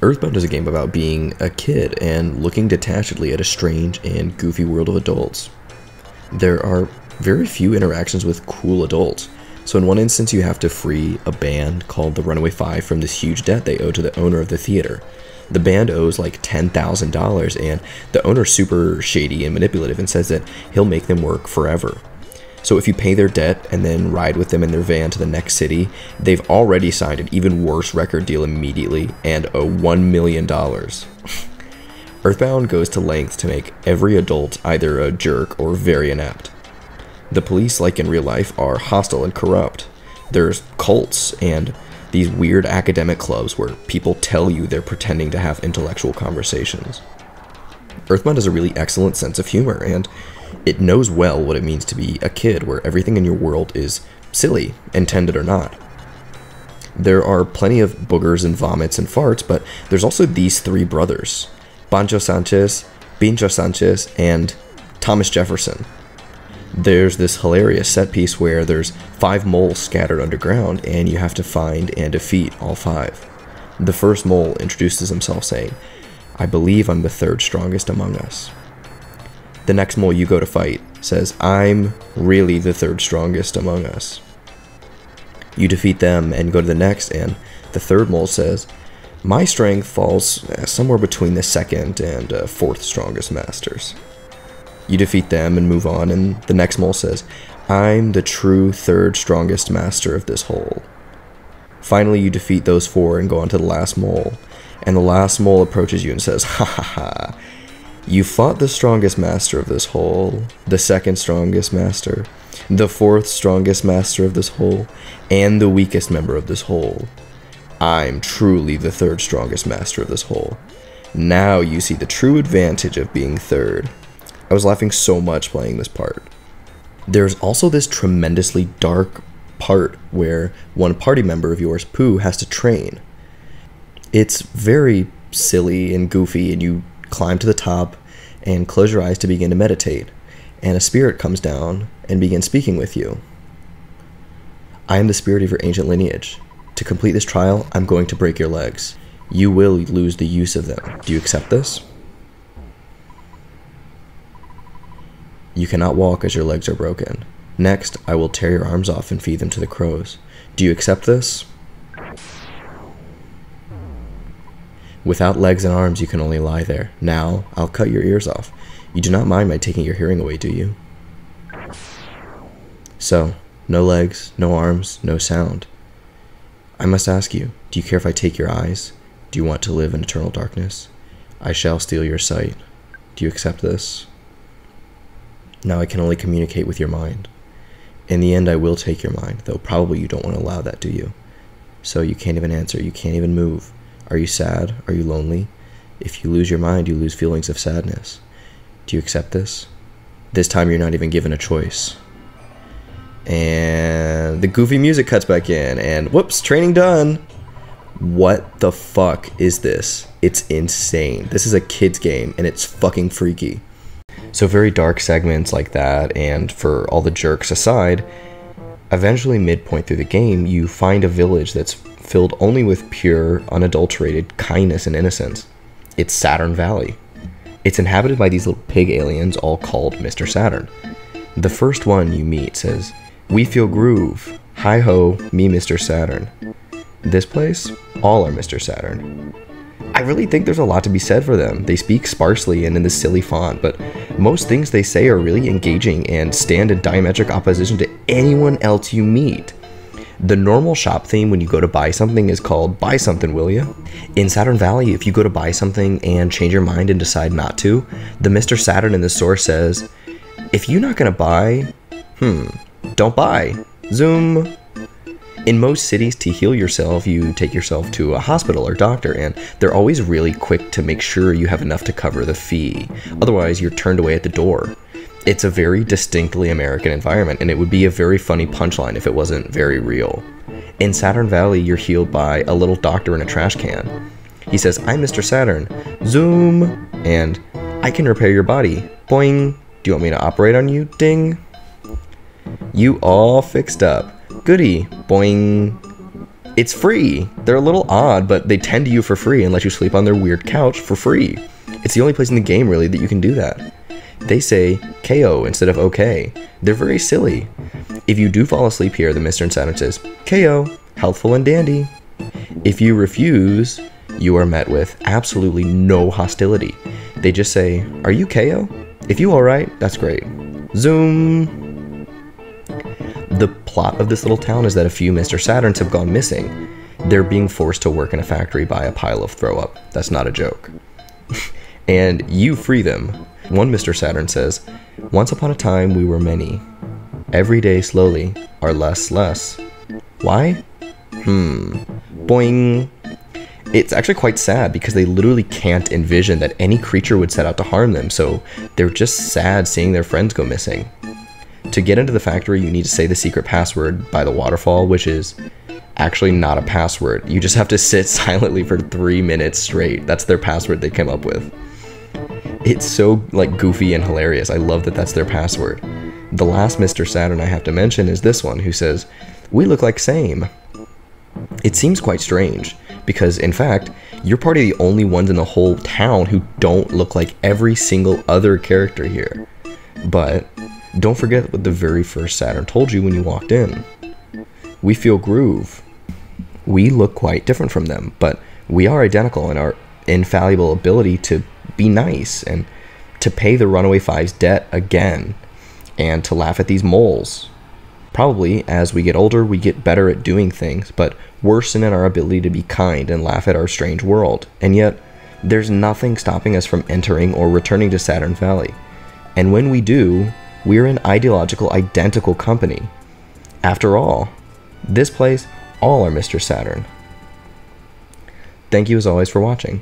Earthbound is a game about being a kid and looking detachedly at a strange and goofy world of adults. There are very few interactions with cool adults. So, in one instance, you have to free a band called the Runaway Five from this huge debt they owe to the owner of the theater. The band owes like $10,000, and the owner's super shady and manipulative and says that he'll make them work forever. So if you pay their debt and then ride with them in their van to the next city, they've already signed an even worse record deal immediately and owe $1 million. Earthbound goes to lengths to make every adult either a jerk or very inept. The police, like in real life, are hostile and corrupt. There's cults and these weird academic clubs where people tell you they're pretending to have intellectual conversations. Earthbound has a really excellent sense of humor, and it knows well what it means to be a kid where everything in your world is silly, intended or not. There are plenty of boogers and vomits and farts, but there's also these three brothers Banjo Sanchez, Bincho Sanchez, and Thomas Jefferson. There's this hilarious set piece where there's five moles scattered underground, and you have to find and defeat all five. The first mole introduces himself saying, I believe I'm the third strongest among us. The next mole you go to fight says, I'm really the third strongest among us. You defeat them and go to the next, and the third mole says, My strength falls uh, somewhere between the second and uh, fourth strongest masters. You defeat them and move on, and the next mole says, I'm the true third strongest master of this hole. Finally, you defeat those four and go on to the last mole, and the last mole approaches you and says, Ha ha ha, you fought the strongest master of this hole, the second strongest master, the fourth strongest master of this hole, and the weakest member of this hole. I'm truly the third strongest master of this hole. Now you see the true advantage of being third. I was laughing so much playing this part. There's also this tremendously dark part where one party member of yours, Poo, has to train. It's very silly and goofy, and you climb to the top and close your eyes to begin to meditate, and a spirit comes down and begins speaking with you. I am the spirit of your ancient lineage. To complete this trial, I'm going to break your legs. You will lose the use of them. Do you accept this? You cannot walk as your legs are broken. Next, I will tear your arms off and feed them to the crows. Do you accept this? Without legs and arms, you can only lie there. Now, I'll cut your ears off. You do not mind my taking your hearing away, do you? So, no legs, no arms, no sound. I must ask you, do you care if I take your eyes? Do you want to live in eternal darkness? I shall steal your sight. Do you accept this? Now I can only communicate with your mind. In the end, I will take your mind, though probably you don't want to allow that, do you? So you can't even answer, you can't even move. Are you sad? Are you lonely? If you lose your mind, you lose feelings of sadness. Do you accept this? This time you're not even given a choice. And the goofy music cuts back in, and whoops, training done. What the fuck is this? It's insane. This is a kid's game, and it's fucking freaky. So, very dark segments like that, and for all the jerks aside, eventually, midpoint through the game, you find a village that's filled only with pure, unadulterated kindness and innocence. It's Saturn Valley. It's inhabited by these little pig aliens, all called Mr. Saturn. The first one you meet says, We feel groove. Hi ho, me, Mr. Saturn. This place, all are Mr. Saturn. I really think there's a lot to be said for them. They speak sparsely and in this silly font, but most things they say are really engaging and stand in diametric opposition to anyone else you meet. The normal shop theme when you go to buy something is called buy something, will ya? In Saturn Valley, if you go to buy something and change your mind and decide not to, the Mr. Saturn in the store says, if you're not gonna buy, hmm, don't buy. Zoom. In most cities, to heal yourself, you take yourself to a hospital or doctor, and they're always really quick to make sure you have enough to cover the fee. Otherwise, you're turned away at the door. It's a very distinctly American environment, and it would be a very funny punchline if it wasn't very real. In Saturn Valley, you're healed by a little doctor in a trash can. He says, I'm Mr. Saturn. Zoom! And I can repair your body. Boing! Do you want me to operate on you? Ding! You all fixed up. Goody. Boing. It's free. They're a little odd, but they tend to you for free and let you sleep on their weird couch for free. It's the only place in the game, really, that you can do that. They say KO instead of OK. They're very silly. If you do fall asleep here, the Mr. Saturn says, KO, healthful and dandy. If you refuse, you are met with absolutely no hostility. They just say, Are you KO? If you alright, that's great. Zoom. The plot of this little town is that a few Mr. Saturns have gone missing. They're being forced to work in a factory by a pile of throw up. That's not a joke. and you free them. One Mr. Saturn says, Once upon a time we were many. Every day slowly are less less. Why? Hmm. Boing. It's actually quite sad because they literally can't envision that any creature would set out to harm them, so they're just sad seeing their friends go missing. To get into the factory, you need to say the secret password by the waterfall, which is actually not a password. You just have to sit silently for three minutes straight. That's their password they came up with. It's so like goofy and hilarious. I love that that's their password. The last Mr. Saturn I have to mention is this one, who says, "We look like same." It seems quite strange because, in fact, you're probably the only ones in the whole town who don't look like every single other character here. But don't forget what the very first Saturn told you when you walked in. We feel groove. We look quite different from them, but we are identical in our infallible ability to be nice and to pay the Runaway Five's debt again and to laugh at these moles. Probably as we get older, we get better at doing things, but worsen in our ability to be kind and laugh at our strange world. And yet, there's nothing stopping us from entering or returning to Saturn Valley. And when we do, we're an ideological identical company. After all, this place, all are Mr. Saturn. Thank you as always for watching.